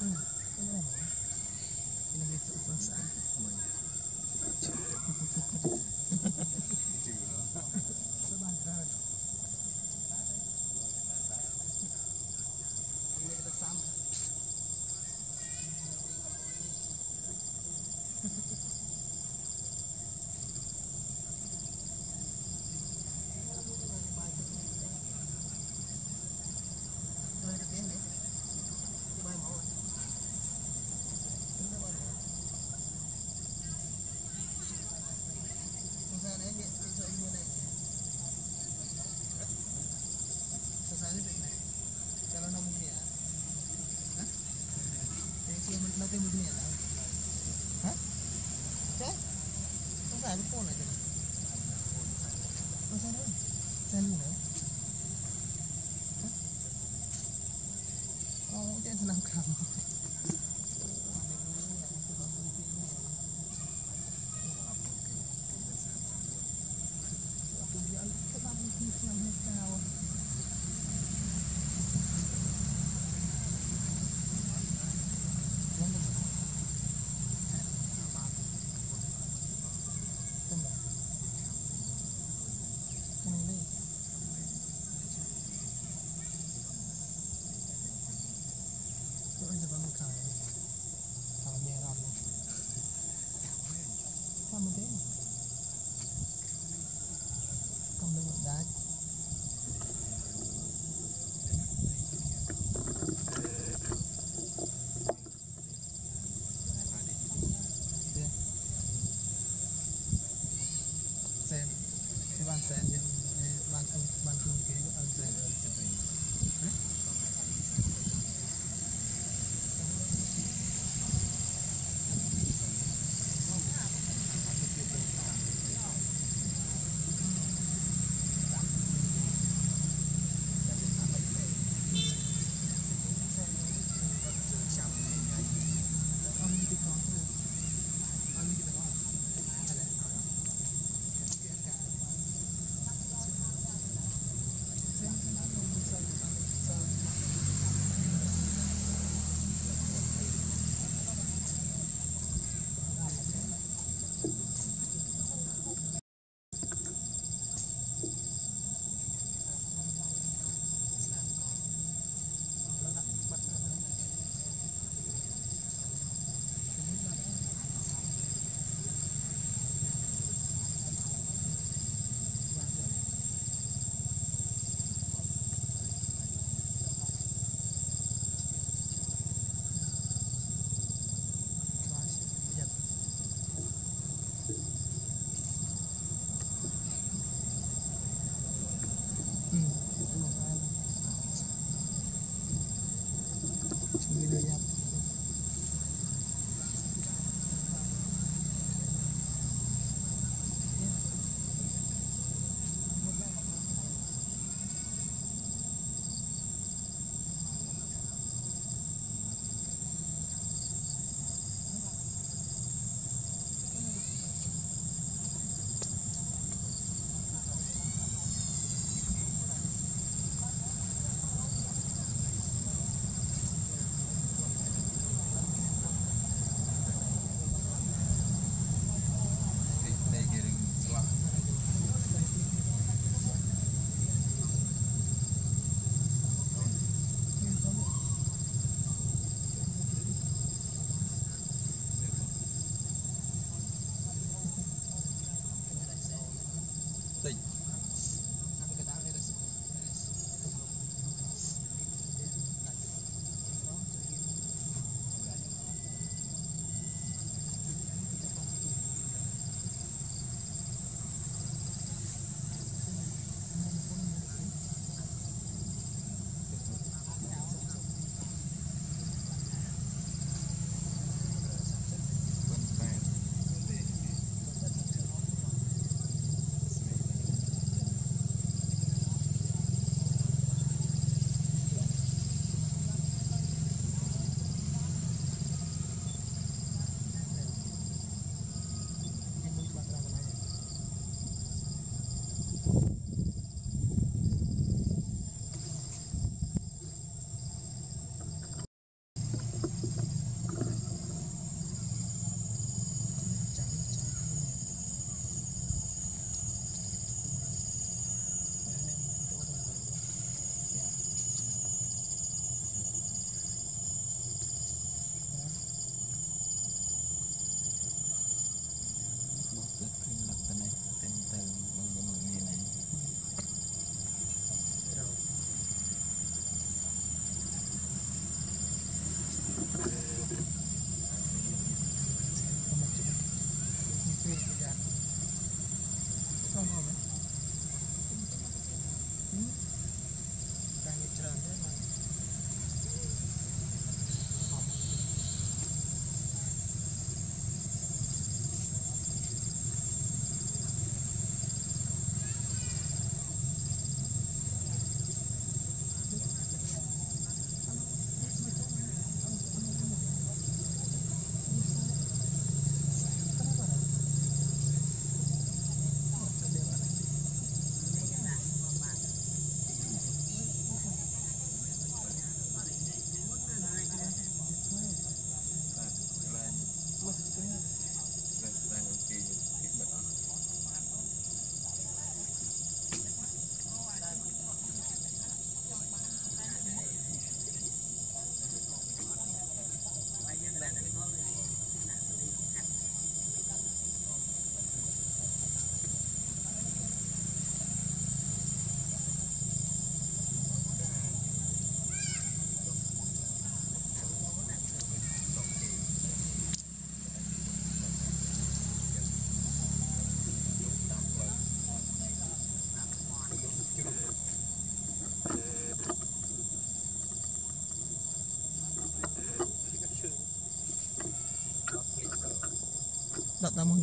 Hmm. Ano naman? Ano may sa Gracias. dot tamu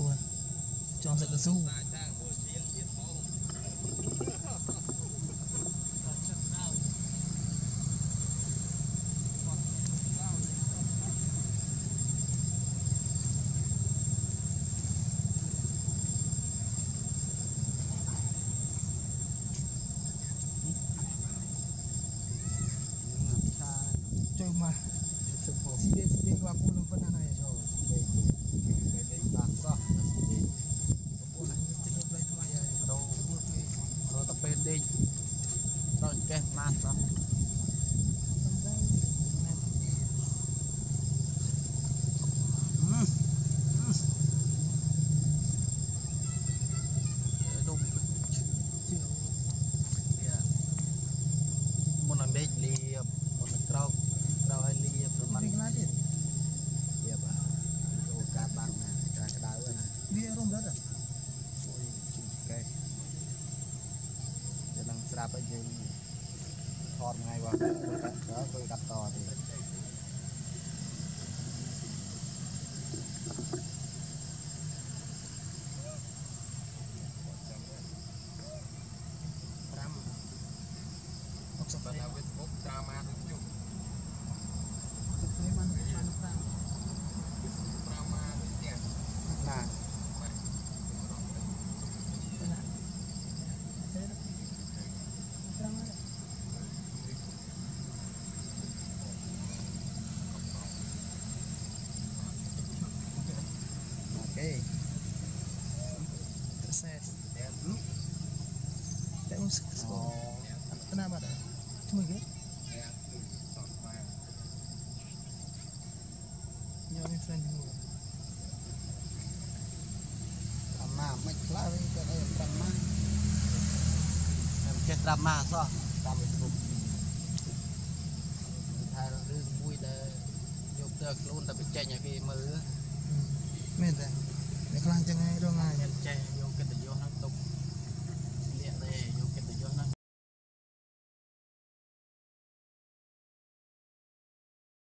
xua cho sợi cao su mà. ស្រាប់ឲ្យយើងថតថ្ងៃបងទៅទៅកាត់តទៀត អូខេ terses តែ តែមកស្ អូ គាល់ kenapa dah cuma gitu តែគឺសតស្មា Yo, mi friend dulu. អាម៉ាមិនខ្លះវិញក៏អីត្រាំម៉ាតែចេះត្រាំម៉ាសោះតាមមិនគ្រប់ថារឿងមួយដែលយកទៅខ្លួនតែបញ្ចេញឲ្យគេមើល ในกลางจะไงด้วยไง